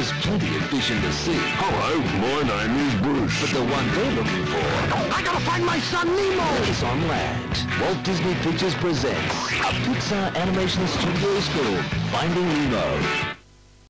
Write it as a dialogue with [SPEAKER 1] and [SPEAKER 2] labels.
[SPEAKER 1] There's plenty of fish in the sea.
[SPEAKER 2] Hello, my name is Bruce.
[SPEAKER 1] But the one they're looking for
[SPEAKER 3] I gotta find my son Nemo!
[SPEAKER 1] It's on land. Walt Disney Pictures presents a Pixar Animation Studios film, Finding Nemo.